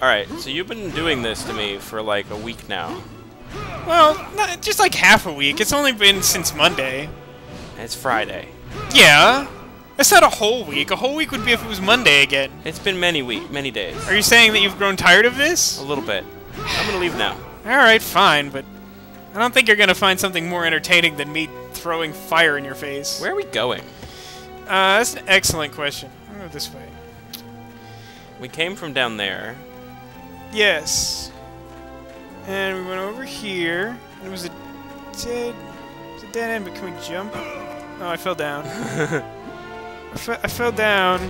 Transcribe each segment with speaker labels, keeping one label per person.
Speaker 1: Alright, so you've been doing this to me for like a week now.
Speaker 2: Well, not, just like half a week. It's only been since Monday.
Speaker 1: And it's Friday.
Speaker 2: Yeah. That's not a whole week. A whole week would be if it was Monday again.
Speaker 1: It's been many week, many days.
Speaker 2: Are you saying that you've grown tired of this?
Speaker 1: A little bit. I'm gonna leave now.
Speaker 2: Alright, fine, but I don't think you're gonna find something more entertaining than me throwing fire in your face.
Speaker 1: Where are we going?
Speaker 2: Uh, that's an excellent question. I'll go this way.
Speaker 1: We came from down there.
Speaker 2: Yes. And we went over here. It was a dead... Was a dead end, but can we jump? Oh, I fell down. I, fe I fell down.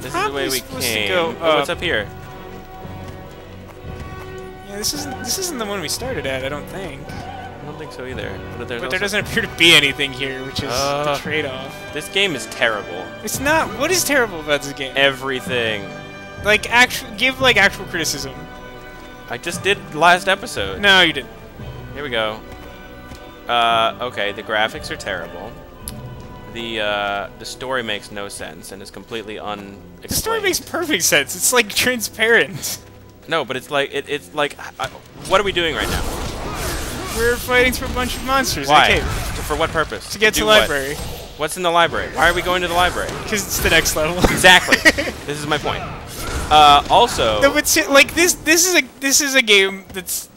Speaker 1: This is the way we came.
Speaker 2: go
Speaker 1: Oh, what's
Speaker 2: up?
Speaker 1: up here?
Speaker 2: Yeah, this isn't this isn't the one we started at. I don't think.
Speaker 1: I don't think so either. But,
Speaker 2: But there doesn't appear to be anything here, which is
Speaker 1: Uh.
Speaker 2: the trade-off.
Speaker 1: This game is terrible.
Speaker 2: It's not. What is terrible about this game?
Speaker 1: Everything.
Speaker 2: Like, actual, give like actual criticism.
Speaker 1: I just did last episode.
Speaker 2: No, you didn't.
Speaker 1: Here we go. Uh, okay, the graphics are terrible. The uh, the story makes no sense and is completely un.
Speaker 2: The story makes perfect sense. It's like transparent.
Speaker 1: no, but it's like it, it's like I, what are we doing right now?
Speaker 2: We're fighting through a bunch of monsters.
Speaker 1: Why?
Speaker 2: Okay,
Speaker 1: for what purpose?
Speaker 2: to get to
Speaker 1: do
Speaker 2: the
Speaker 1: what?
Speaker 2: library.
Speaker 1: What's in the library? Why are we going to the library?
Speaker 2: Because it's the next level.
Speaker 1: Exactly. this is my point. Uh, also,
Speaker 2: no, but like this, this is a this is a game that's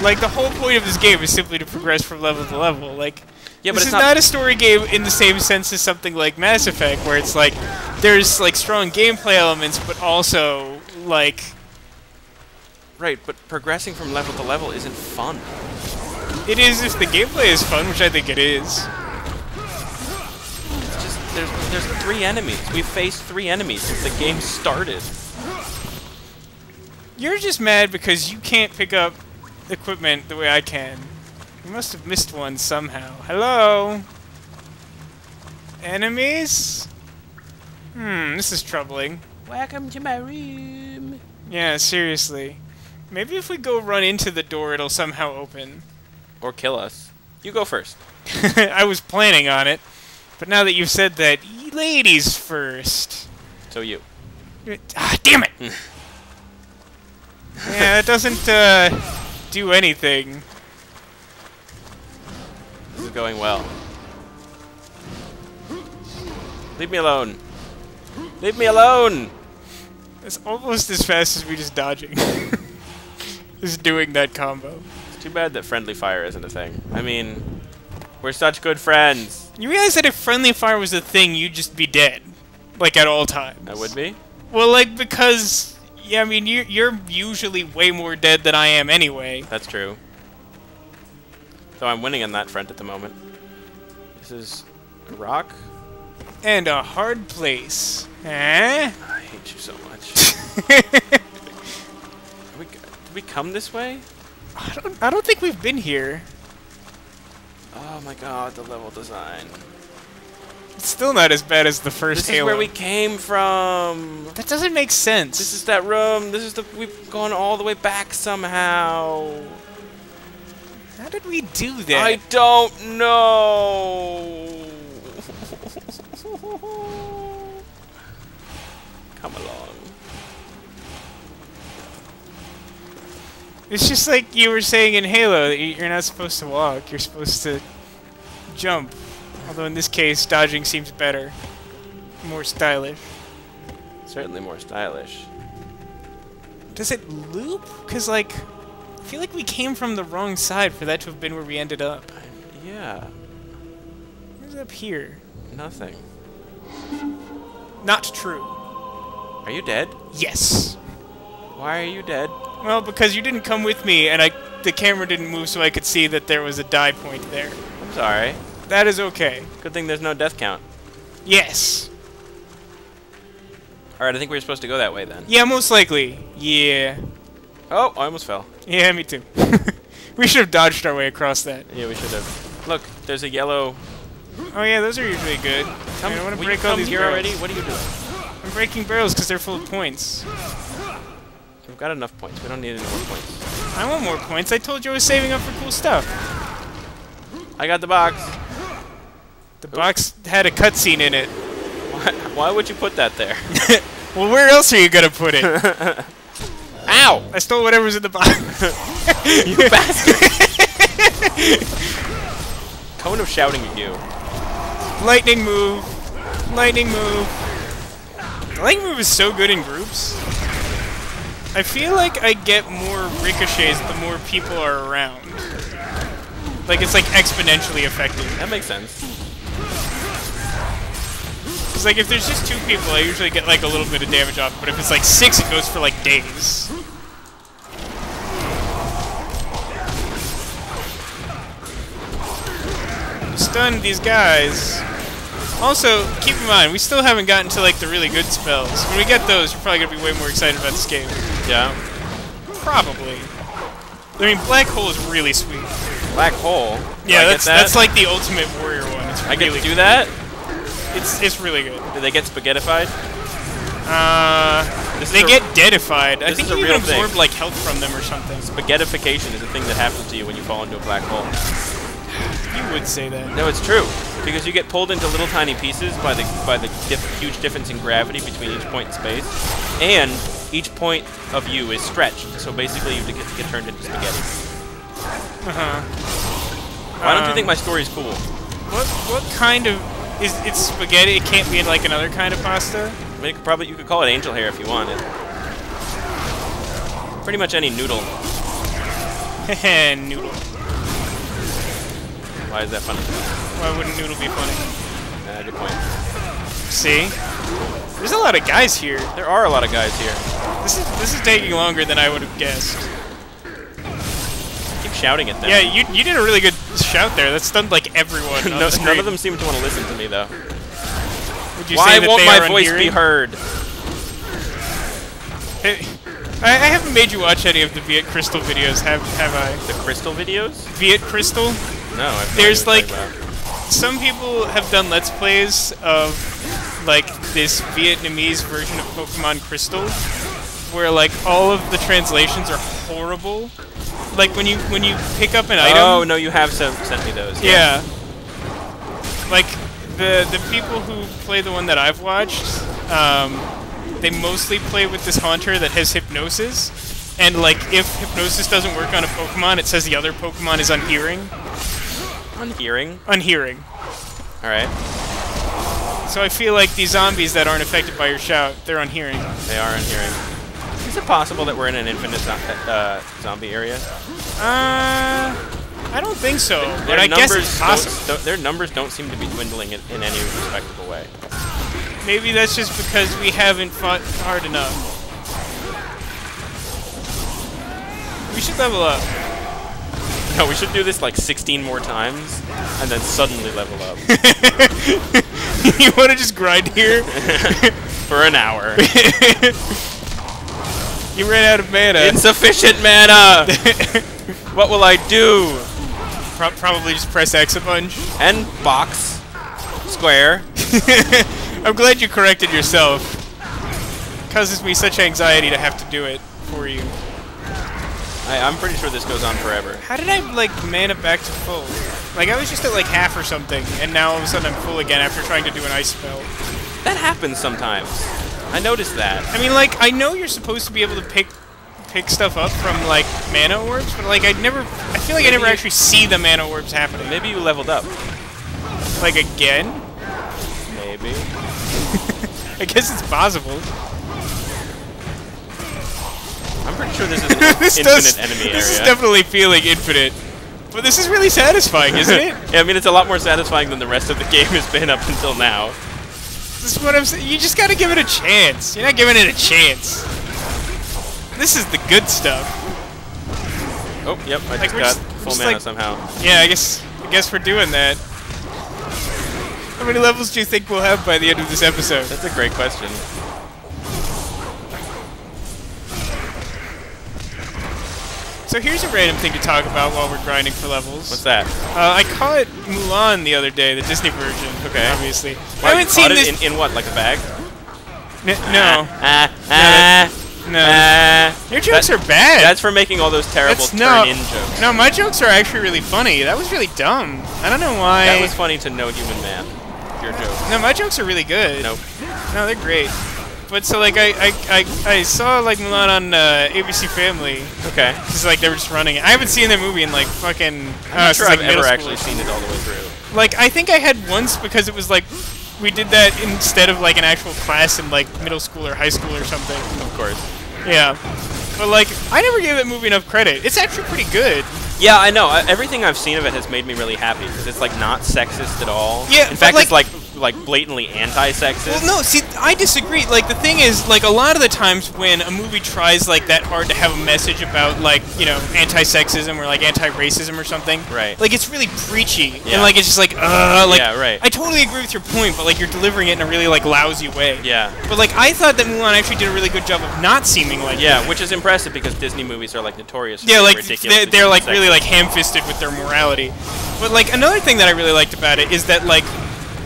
Speaker 2: like the whole point of this game is simply to progress from level to level. Like,
Speaker 1: yeah, but
Speaker 2: this
Speaker 1: it's
Speaker 2: is
Speaker 1: not.
Speaker 2: not, a story game in the same sense as something like Mass Effect, where it's like there's like strong gameplay elements, but also like
Speaker 1: right, but progressing from level to level isn't fun.
Speaker 2: it is if the gameplay is fun, which I think it is.
Speaker 1: It's just there's there's three enemies. We've faced three enemies since the game started.
Speaker 2: You're just mad because you can't pick up equipment the way I can. You must have missed one somehow. Hello? Enemies? Hmm, this is troubling.
Speaker 1: Welcome to my room.
Speaker 2: Yeah, seriously. Maybe if we go run into the door, it'll somehow open.
Speaker 1: Or kill us. You go first.
Speaker 2: I was planning on it, but now that you've said that, ladies first.
Speaker 1: So you.
Speaker 2: Ah, damn it! yeah, that doesn't uh, do anything.
Speaker 1: This is going well. Leave me alone. Leave me alone.
Speaker 2: It's almost as fast as me just dodging. just doing that combo.
Speaker 1: It's too bad that friendly fire isn't a thing. I mean, we're such good friends.
Speaker 2: You realize that if friendly fire was a thing, you'd just be dead. Like, at all times.
Speaker 1: I would be.
Speaker 2: Well, like, because... Yeah, I mean, you're, you're usually way more dead than I am anyway.
Speaker 1: That's true. So I'm winning on that front at the moment. This is a rock.
Speaker 2: And a hard place. Eh?
Speaker 1: I hate you so much. Did we, did we come this way?
Speaker 2: I don't, I don't think we've been here.
Speaker 1: Oh my god, the level design.
Speaker 2: It's still not as bad as the first
Speaker 1: This
Speaker 2: Halo.
Speaker 1: is where we came from.
Speaker 2: That doesn't make sense.
Speaker 1: This is that room. This is the. We've gone all the way back somehow.
Speaker 2: How did we do that?
Speaker 1: I don't know. Come along.
Speaker 2: It's just like you were saying in Halo that you're not supposed to walk, you're supposed to jump. Although in this case, dodging seems better. More stylish.
Speaker 1: Certainly more stylish.
Speaker 2: Does it loop? Because, like, I feel like we came from the wrong side for that to have been where we ended up.
Speaker 1: Yeah.
Speaker 2: Where's up here?
Speaker 1: Nothing.
Speaker 2: Not true.
Speaker 1: Are you dead?
Speaker 2: Yes.
Speaker 1: Why are you dead?
Speaker 2: Well, because you didn't come with me, and I the camera didn't move so I could see that there was a die point there.
Speaker 1: I'm sorry.
Speaker 2: That is okay.
Speaker 1: Good thing there's no death count.
Speaker 2: Yes.
Speaker 1: Alright, I think we are supposed to go that way then.
Speaker 2: Yeah, most likely. Yeah.
Speaker 1: Oh, I almost fell.
Speaker 2: Yeah, me too. we should have dodged our way across that.
Speaker 1: Yeah, we should have. Look, there's a yellow.
Speaker 2: Oh yeah, those are usually good.
Speaker 1: Come,
Speaker 2: I want to break all these
Speaker 1: here
Speaker 2: barrels.
Speaker 1: already? What are you doing?
Speaker 2: I'm breaking barrels because they're full of points.
Speaker 1: We've got enough points. We don't need any more points.
Speaker 2: I want more points. I told you I was saving up for cool stuff.
Speaker 1: I got the box.
Speaker 2: The box had a cutscene in it.
Speaker 1: Why, why would you put that there?
Speaker 2: Well, where else are you gonna put it?
Speaker 1: Ow!
Speaker 2: I stole whatever's in the box.
Speaker 1: You bastard! Cone of shouting at you.
Speaker 2: Lightning move. Lightning move. The lightning move is so good in groups. I feel like I get more ricochets the more people are around. Like it's like exponentially effective.
Speaker 1: That makes sense.
Speaker 2: It's like if there's just two people, I usually get like a little bit of damage off. But if it's like six, it goes for like days. Stun these guys. Also, keep in mind, we still haven't gotten to like the really good spells. When we get those, we're probably gonna be way more excited about this game.
Speaker 1: Yeah.
Speaker 2: Probably. I mean, Black Hole is really sweet.
Speaker 1: Black hole. Do
Speaker 2: Yeah, that's
Speaker 1: that?
Speaker 2: that's like the ultimate warrior one. It's
Speaker 1: I get to do
Speaker 2: good.
Speaker 1: that?
Speaker 2: It's it's really good.
Speaker 1: Do they get spaghettified?
Speaker 2: Uh,
Speaker 1: This
Speaker 2: they get deadified. I think you
Speaker 1: real
Speaker 2: even absorb
Speaker 1: thing.
Speaker 2: like health from them or something.
Speaker 1: Spaghettification is a thing that happens to you when you fall into a black hole.
Speaker 2: You would say that.
Speaker 1: No, it's true. Because you get pulled into little tiny pieces by the by the diff huge difference in gravity between each point in space, and each point of you is stretched. So basically, you get, get turned into spaghetti.
Speaker 2: Uh-huh.
Speaker 1: Why don't you
Speaker 2: Um,
Speaker 1: think my story is cool?
Speaker 2: What what kind of is it's spaghetti? It can't be like another kind of pasta.
Speaker 1: I mean, you could probably you could call it angel hair if you wanted. Pretty much any noodle.
Speaker 2: noodle.
Speaker 1: Why is that funny?
Speaker 2: Why wouldn't noodle be funny?
Speaker 1: Uh, good point.
Speaker 2: See, there's a lot of guys here.
Speaker 1: There are a lot of guys here.
Speaker 2: This is this is taking longer than I would have guessed.
Speaker 1: Keep shouting at them.
Speaker 2: Yeah, you you did a really good shout there. That stunned like everyone. on
Speaker 1: no, none of them seem to want to listen to me though.
Speaker 2: Would you
Speaker 1: Why won't my voice be heard?
Speaker 2: Hey, I, I haven't made you watch any of the Viet Crystal videos, have have I?
Speaker 1: The crystal videos?
Speaker 2: Viet Crystal?
Speaker 1: No, I've
Speaker 2: There's, like- Some people have done Let's Plays of like this Vietnamese version of Pokemon Crystal, where like all of the translations are horrible. Like when you when you pick up an item.
Speaker 1: Oh no, you have sent, sent me those.
Speaker 2: Yeah. Like the the people who play the one that I've watched, um, they mostly play with this haunter that has hypnosis. And like if hypnosis doesn't work on a Pokemon, it says the other Pokemon is unhearing.
Speaker 1: Unhearing.
Speaker 2: Unhearing.
Speaker 1: All right,
Speaker 2: So I feel like these zombies that aren't affected by your shout, they're unhearing.
Speaker 1: they are on hearing. Is it possible that we're in an infinite zo- uh, zombie area?
Speaker 2: Uh, I don't think so,
Speaker 1: Their
Speaker 2: but I guess
Speaker 1: numbers
Speaker 2: it's possible.
Speaker 1: their numbers don't seem to be dwindling in, in any respectable way.
Speaker 2: Maybe that's just because we haven't fought hard enough. We should level up.
Speaker 1: No, we should do this like 16 more times, and then suddenly level up
Speaker 2: you want to just grind here?
Speaker 1: for an hour.
Speaker 2: You ran out of mana.
Speaker 1: Insufficient mana. what will I do?
Speaker 2: Pro- probably just press X a bunch.
Speaker 1: And box, square.
Speaker 2: I'm glad you corrected yourself. Causes me such anxiety to have to do it for you.
Speaker 1: I, I'm pretty sure this goes on forever.
Speaker 2: How did I like mana back to full? Like I was just at like half or something, and now all of a sudden I'm full again after trying to do an ice spell.
Speaker 1: That happens sometimes. I noticed that.
Speaker 2: I mean, like I know you're supposed to be able to pick pick stuff up from like mana orbs, but like I never, I feel like I never actually see the mana orbs happening.
Speaker 1: Maybe you leveled up.
Speaker 2: Like again?
Speaker 1: Maybe.
Speaker 2: I guess it's possible.
Speaker 1: I'm pretty sure this is an
Speaker 2: this
Speaker 1: infinite
Speaker 2: does.
Speaker 1: enemy
Speaker 2: this is definitely feeling infinite. But this is really satisfying, isn't it?
Speaker 1: yeah, I mean it's a lot more satisfying than the rest of the game has been up until now.
Speaker 2: This is what I'm saying. You just gotta give it a chance. You're not giving it a chance. This is the good stuff.
Speaker 1: Oh, yep, I
Speaker 2: Like,
Speaker 1: just got
Speaker 2: just-
Speaker 1: full mana
Speaker 2: like-
Speaker 1: somehow.
Speaker 2: Yeah, I guess. I guess we're doing that. How many levels do you think we'll have by the end of this episode?
Speaker 1: That's a great question.
Speaker 2: So here's a random thing to talk about while we're grinding for levels.
Speaker 1: What's that?
Speaker 2: Uh, I caught Mulan the other day, the Disney version.
Speaker 1: Okay.
Speaker 2: Obviously. I haven't seen this.
Speaker 1: it in, in what, like a bag?
Speaker 2: N- no.
Speaker 1: Ah, ah,
Speaker 2: No.
Speaker 1: ah.
Speaker 2: Your jokes
Speaker 1: That-
Speaker 2: are bad.
Speaker 1: That's for making all those terrible
Speaker 2: That's- no.
Speaker 1: turn-in jokes.
Speaker 2: No, my jokes are actually really funny. That was really dumb. I don't know why.
Speaker 1: That was funny to no human man. Your joke.
Speaker 2: no, my jokes are really good.
Speaker 1: Nope.
Speaker 2: No, they're great. But so like I I, I, I saw like Mulan on uh, ABC Family
Speaker 1: Okay.
Speaker 2: because like they were just running it. I haven't seen that movie in like fucking.
Speaker 1: I'm
Speaker 2: uh,
Speaker 1: not
Speaker 2: since,
Speaker 1: sure
Speaker 2: like,
Speaker 1: I've
Speaker 2: middle
Speaker 1: ever actually seen it all the way through.
Speaker 2: Like I think I had once because it was like we did that instead of like an actual class in like middle school or high school or something.
Speaker 1: Of course.
Speaker 2: Yeah. But like I never gave that movie enough credit. It's actually pretty good.
Speaker 1: Yeah, I know. Everything I've seen of it has made me really happy because it's like not sexist at all.
Speaker 2: Yeah,
Speaker 1: In fact,
Speaker 2: like-
Speaker 1: it's like like blatantly anti-sexist.
Speaker 2: Well, no, see, I disagree. Like, the thing is, like, a lot of the times when a movie tries, like, that hard to have a message about, like, you know, anti-sexism or, like, anti-racism or something.
Speaker 1: Right.
Speaker 2: Like, it's really preachy.
Speaker 1: Yeah.
Speaker 2: And, like, it's just like, uh, like...
Speaker 1: Yeah, right.
Speaker 2: I totally agree with your point, but, like, you're delivering it in a really, like, lousy way.
Speaker 1: Yeah.
Speaker 2: But, like, I thought that Mulan actually did a really good job of not seeming like
Speaker 1: Yeah,
Speaker 2: that.
Speaker 1: which is impressive because Disney movies are like notorious. For
Speaker 2: Yeah, like
Speaker 1: ridiculous.
Speaker 2: they're, they're like really like ham-fisted with their morality. But like another thing that I really liked about it is that like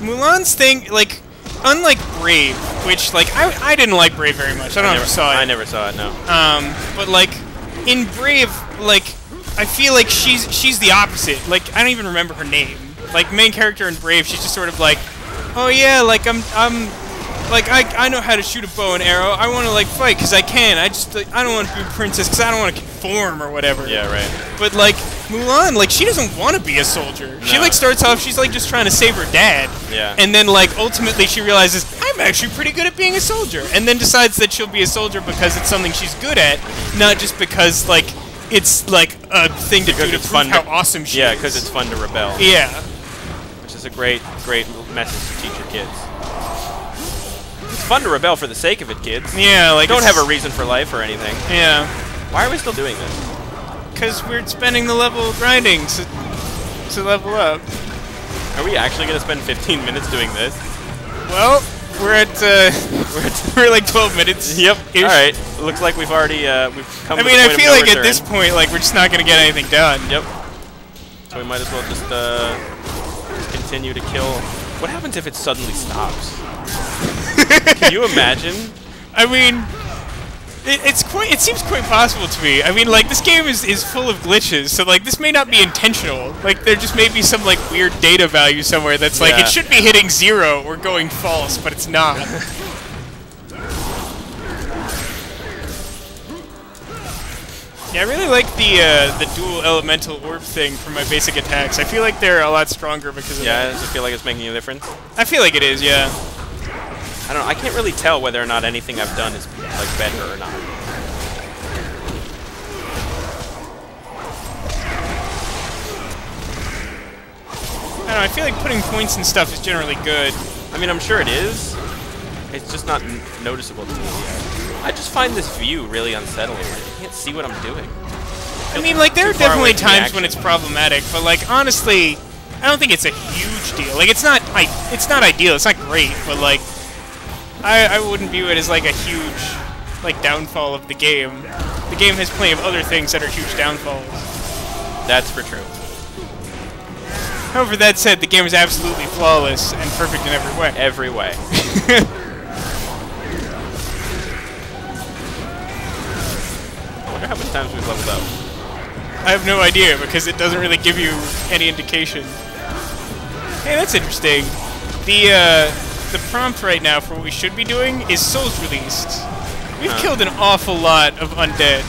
Speaker 2: Mulan's thing, like unlike Brave, which like I, I didn't like Brave very much. I don't
Speaker 1: I
Speaker 2: know
Speaker 1: never
Speaker 2: if you saw it.
Speaker 1: I never saw it. No.
Speaker 2: Um, but like in Brave, like I feel like she's she's the opposite. Like I don't even remember her name. Like main character in Brave, she's just sort of like, oh yeah, like I'm I'm like I, I know how to shoot a bow and arrow. I want to like fight because I can. I just like, I don't want to be a princess because I don't want to conform or whatever.
Speaker 1: Yeah, right.
Speaker 2: But like Mulan, like she doesn't want to be a soldier. She like starts off, she's like just trying to save her dad.
Speaker 1: Yeah.
Speaker 2: And then like ultimately she realizes I'm actually pretty good at being a soldier, and then decides that she'll be a soldier because it's something she's good at, not just because like it's like a thing to
Speaker 1: Because
Speaker 2: do to
Speaker 1: it's
Speaker 2: prove
Speaker 1: fun
Speaker 2: how
Speaker 1: to-
Speaker 2: awesome she
Speaker 1: Yeah,
Speaker 2: is.
Speaker 1: because it's fun to rebel.
Speaker 2: yeah.
Speaker 1: Which is a great, great message to teach your kids. It's fun to rebel for the sake of it, kids.
Speaker 2: Yeah, like
Speaker 1: Don't have a reason for life or anything.
Speaker 2: Yeah,
Speaker 1: Why are we still doing this?
Speaker 2: Because we're spending the level grinding to to level up.
Speaker 1: Are we actually going to spend 15 minutes doing this?
Speaker 2: Well, we're at uh, we're at, we're like 12 minutes.
Speaker 1: Yep. All right. Looks like we've already uh, we've come.
Speaker 2: I
Speaker 1: to
Speaker 2: mean,
Speaker 1: the
Speaker 2: I feel
Speaker 1: no
Speaker 2: like at this point, like we're just not gonna get anything done.
Speaker 1: Yep. So we might as well just uh, just continue to kill. What happens if it suddenly stops? Can you imagine?
Speaker 2: I mean, it, it's quite. It seems quite possible to me. I mean, like this game is is full of glitches, so like this may not be intentional. Like there just may be some like weird data value somewhere that's like
Speaker 1: Yeah.
Speaker 2: it should be hitting zero or going false, but it's not. Yeah, I really like the uh, the dual elemental orb thing for my basic attacks. I feel like they're a lot stronger because of
Speaker 1: Yeah,
Speaker 2: that.
Speaker 1: does it feel like it's making a difference?
Speaker 2: I feel like it is, yeah.
Speaker 1: I don't know. I can't really tell whether or not anything I've done is like better or not.
Speaker 2: I don't know, I feel like putting points and stuff is generally good.
Speaker 1: I mean, I'm sure it is. It's just not n- noticeable to me yet. I just find this view really unsettling. I can't see what I'm doing.
Speaker 2: I mean, like, there are definitely times when it's problematic, but, like, honestly, I don't think it's a huge deal. Like, it's not, I, it's not ideal, it's not great, but, like, I, I wouldn't view it as, like, a huge, like, downfall of the game. The game has plenty of other things that are huge downfalls.
Speaker 1: That's for true.
Speaker 2: However, that said, the game is absolutely flawless and perfect in every way.
Speaker 1: Every way. I wonder how many times we've leveled up.
Speaker 2: I have no idea because it doesn't really give you any indication. Hey, that's interesting. The uh, the prompt right now for what we should be doing is souls released. We've
Speaker 1: Huh.
Speaker 2: killed an awful lot of undead.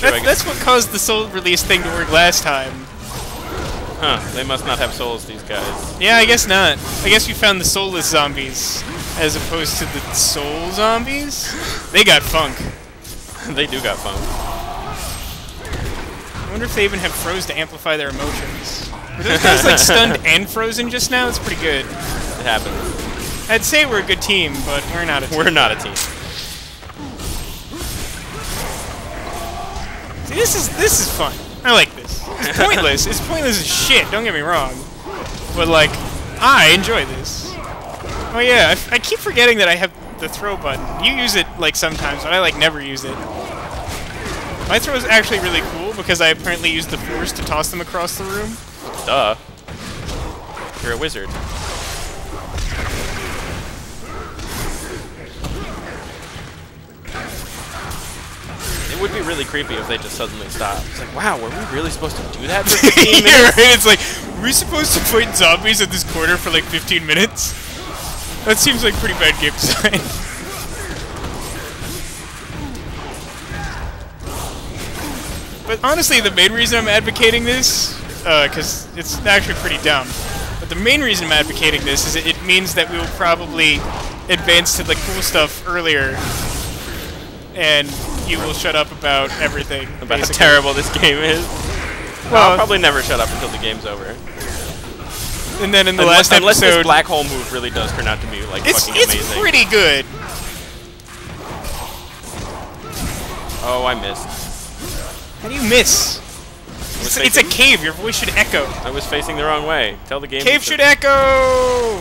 Speaker 2: That's, that's what caused the soul release thing to work last time.
Speaker 1: Huh, they must not have souls, these guys.
Speaker 2: Yeah, I guess not. I guess we found the soulless zombies as opposed to the soul zombies. They got funk.
Speaker 1: they do got funk.
Speaker 2: I wonder if they even have froze to amplify their emotions. Were those guys like stunned and frozen just now? That's pretty good.
Speaker 1: It happens.
Speaker 2: I'd say we're a good team, but we're not a team.
Speaker 1: We're not a team.
Speaker 2: See, this is this is fun. I like this. It's pointless. it's pointless as shit. Don't get me wrong. But like, I enjoy this. Oh yeah, I, f- I keep forgetting that I have the throw button. You use it like sometimes, but I like never use it. My throw is actually really cool because I apparently use the force to toss them across the room.
Speaker 1: Duh. You're a wizard. it would be really creepy if they just suddenly stopped. It's like, wow, were we really supposed to do that for 15 minutes?
Speaker 2: yeah, right? It's like, were we supposed to fight zombies at this corner for like 15 minutes? That seems like pretty bad game design. but honestly, the main reason I'm advocating this, because uh, it's actually pretty dumb, but the main reason I'm advocating this is it means that we will probably advance to the cool stuff earlier and you will shut up about everything.
Speaker 1: About how terrible this game is.
Speaker 2: Well,
Speaker 1: I'll probably never shut up until the game's over.
Speaker 2: and then in the
Speaker 1: unless,
Speaker 2: last
Speaker 1: unless
Speaker 2: episode,
Speaker 1: this black hole move really does turn out to be like
Speaker 2: it's
Speaker 1: fucking
Speaker 2: it's
Speaker 1: amazing.
Speaker 2: pretty good.
Speaker 1: oh, I missed.
Speaker 2: How do you miss? It's, it's a cave. Your voice should echo.
Speaker 1: I was facing the wrong way. Tell the game.
Speaker 2: Cave should echo.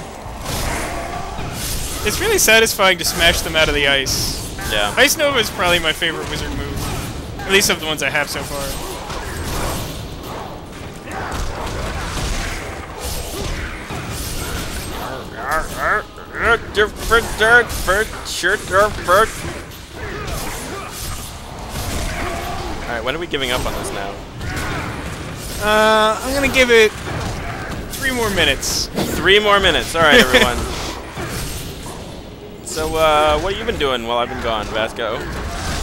Speaker 2: It's really satisfying to smash them out of the ice.
Speaker 1: Yeah.
Speaker 2: Ice Nova is probably my favorite wizard move. At least of the ones I have so far.
Speaker 1: Alright, when are we giving up on this now?
Speaker 2: Uh, I'm gonna give it three more minutes.
Speaker 1: Three more minutes. Alright, everyone. so, uh, what have you been doing while I've been gone, Vasco?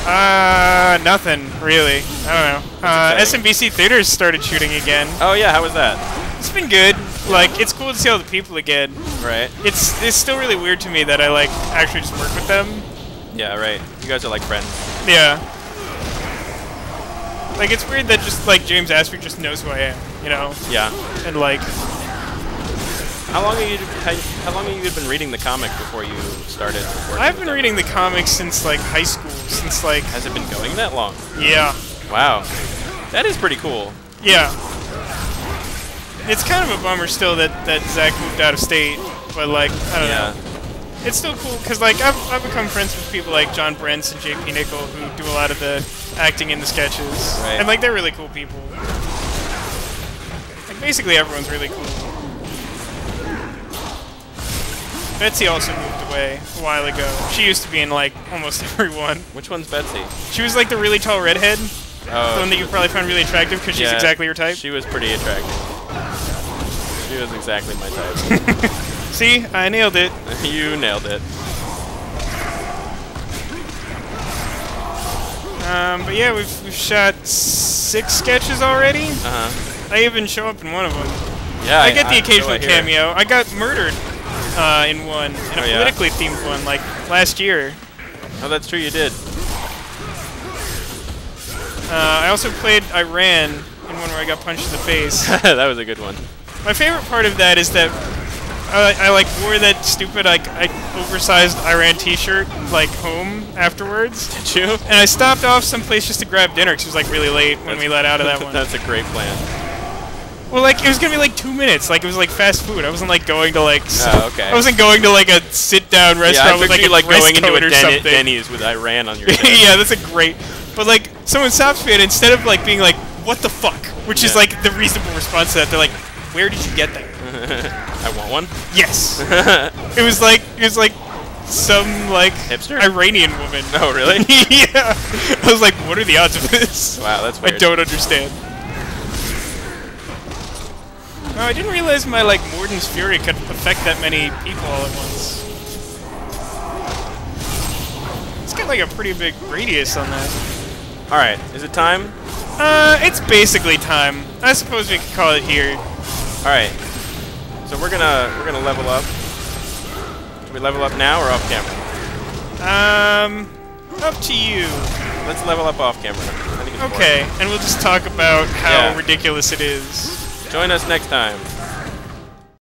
Speaker 2: Uh, nothing really. I don't know. Uh. SMBC Theaters started shooting again.
Speaker 1: Oh, yeah, how was that?
Speaker 2: It's been good. Like, it's cool to see all the people again.
Speaker 1: Right.
Speaker 2: It's it's still really weird to me that I like actually just work with them.
Speaker 1: Yeah, right. You guys are like friends.
Speaker 2: Yeah. Like it's weird that just like James Ashby just knows who I am, you know,
Speaker 1: Yeah.
Speaker 2: and like
Speaker 1: How long have you how, long have you been reading the comic before you started?
Speaker 2: I've been reading the comic since like high school, since like
Speaker 1: Has it been going that long?
Speaker 2: yeah,
Speaker 1: Wow. That is pretty cool.
Speaker 2: yeah. It's kind of a bummer still that that Zach moved out of state, but like I don't
Speaker 1: Yeah.
Speaker 2: know. It's still cool because like I've, I've become friends with people like John Brents and JP Nickel who do a lot of the acting in the sketches,
Speaker 1: Right.
Speaker 2: and like they're really cool people. Like basically everyone's really cool. Betsy also moved away a while ago. She used to be in like almost everyone.
Speaker 1: Which one's Betsy?
Speaker 2: She was like the really tall redhead,
Speaker 1: Oh,
Speaker 2: the one that you probably found really attractive because she's exactly your type.
Speaker 1: She was pretty attractive. She was exactly my type.
Speaker 2: See, I nailed it.
Speaker 1: you nailed it.
Speaker 2: Um, but yeah, we've, we've shot six sketches already.
Speaker 1: Uh huh.
Speaker 2: I even show up in one of them.
Speaker 1: Yeah.
Speaker 2: I get the
Speaker 1: so
Speaker 2: occasional
Speaker 1: I
Speaker 2: cameo. I got murdered uh, in one, in a
Speaker 1: Oh, yeah?
Speaker 2: politically themed one, like last year.
Speaker 1: Oh, that's true. You did.
Speaker 2: Uh, I also played Iran in one where I got punched in the face.
Speaker 1: that was a good one.
Speaker 2: My favorite part of that is that I, I like wore that stupid like I oversized Iran T-shirt like home afterwards,
Speaker 1: Did you?
Speaker 2: and I stopped off someplace just to grab dinner because it was like really late when we let out of that one.
Speaker 1: that's a great plan.
Speaker 2: Well, like it was gonna be like two minutes. Like it was like fast food. I wasn't like going to like.
Speaker 1: Oh, okay.
Speaker 2: I wasn't going to like a sit down
Speaker 1: Yeah,
Speaker 2: restaurant
Speaker 1: I
Speaker 2: with like
Speaker 1: you
Speaker 2: a
Speaker 1: like going
Speaker 2: dress
Speaker 1: into a Den-. Denny's with Iran on your.
Speaker 2: yeah, that's a great. But like someone stops me and instead of like being like, "What the fuck," which is like the reasonable response to that, they're like, "Where did you get that?"
Speaker 1: I want one.
Speaker 2: yes. it was like it was like some like
Speaker 1: Hipster?
Speaker 2: Iranian woman.
Speaker 1: Oh, really?
Speaker 2: yeah. I was like, "What are the odds of this?"
Speaker 1: Wow, that's
Speaker 2: I don't understand. No, I didn't realize my like Morden's Fury could affect that many people all at once. It's got like a pretty big radius on that.
Speaker 1: All right, is it time?
Speaker 2: Uh, it's basically time. I suppose we could call it here.
Speaker 1: All right. So we're gonna we're gonna level up. Should we level up now or off camera?
Speaker 2: Um, up to you.
Speaker 1: Let's level up off camera. I think it's more-
Speaker 2: Okay, and we'll just talk about how
Speaker 1: Yeah.
Speaker 2: ridiculous it is.
Speaker 1: Join us next time.